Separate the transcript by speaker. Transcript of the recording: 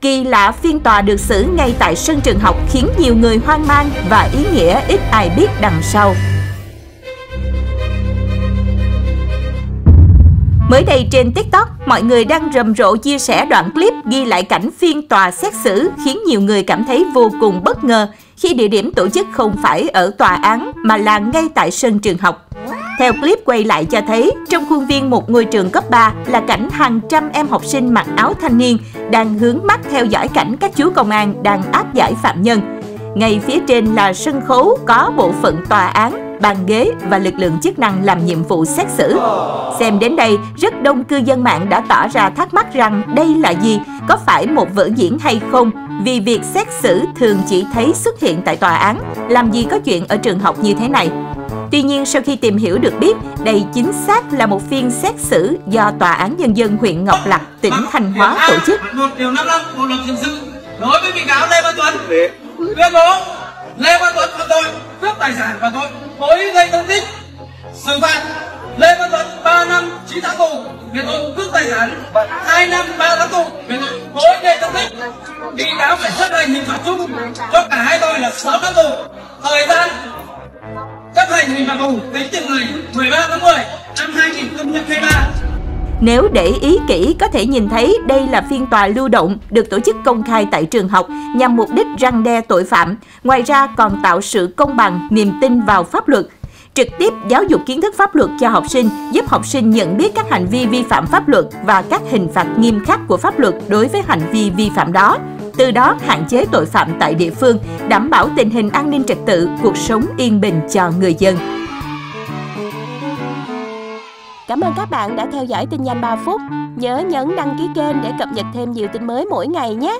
Speaker 1: Kỳ lạ phiên tòa được xử ngay tại sân trường học khiến nhiều người hoang mang và ý nghĩa ít ai biết đằng sau. Mới đây trên TikTok, mọi người đang rầm rộ chia sẻ đoạn clip ghi lại cảnh phiên tòa xét xử khiến nhiều người cảm thấy vô cùng bất ngờ khi địa điểm tổ chức không phải ở tòa án mà là ngay tại sân trường học. Theo clip quay lại cho thấy, trong khuôn viên một ngôi trường cấp 3 là cảnh hàng trăm em học sinh mặc áo thanh niên đang hướng mắt theo dõi cảnh các chú công an đang áp giải phạm nhân. Ngay phía trên là sân khấu có bộ phận tòa án, bàn ghế và lực lượng chức năng làm nhiệm vụ xét xử. Xem đến đây, rất đông cư dân mạng đã tỏ ra thắc mắc rằng đây là gì, có phải một vở diễn hay không? Vì việc xét xử thường chỉ thấy xuất hiện tại tòa án, làm gì có chuyện ở trường học như thế này. Tuy nhiên, sau khi tìm hiểu được biết, đây chính xác là một phiên xét xử do Tòa án Nhân dân huyện Ngọc Lặc, tỉnh Thanh Hóa tổ chức.
Speaker 2: Một điều 55 Bộ luật hình sự đối với bị cáo Lê Văn Tuấn. Tuyên bố Lê Văn Tuấn phạm tội cướp tài sản và tội cố ý gây thương tích. Xử phạt Lê Văn Tuấn 3 năm 9 tháng tù về tội cướp tài sản 2 năm 3 tháng tù về tội cố ý gây thương tích. Bị cáo phải chấp hành hình phạt chung cho cả hai tội là 6 tháng tù. Thời gian và hành tính từ ngày 13 tháng 10 năm 2023
Speaker 1: Nếu để ý kỹ có thể nhìn thấy đây là phiên tòa lưu động được tổ chức công khai tại trường học nhằm mục đích răng đe tội phạm, ngoài ra còn tạo sự công bằng, niềm tin vào pháp luật. Trực tiếp giáo dục kiến thức pháp luật cho học sinh, giúp học sinh nhận biết các hành vi vi phạm pháp luật và các hình phạt nghiêm khắc của pháp luật đối với hành vi vi phạm đó. Từ đó hạn chế tội phạm tại địa phương, đảm bảo tình hình an ninh trật tự, cuộc sống yên bình cho người dân.
Speaker 3: Cảm ơn các bạn đã theo dõi tin nhanh 3 phút. Nhớ nhấn đăng ký kênh để cập nhật thêm nhiều tin mới mỗi ngày nhé.